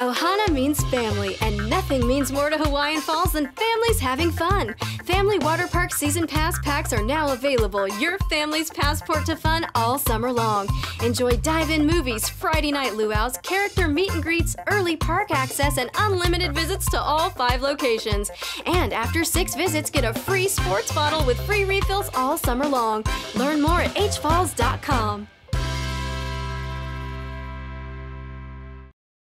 Ohana means family, and nothing means more to Hawaiian Falls than families having fun. Family Water Park Season Pass packs are now available. Your family's passport to fun all summer long. Enjoy dive-in movies, Friday night luau's, character meet and greets, early park access, and unlimited visits to all five locations. And after six visits, get a free sports bottle with free refills all summer long. Learn more at hfalls.com.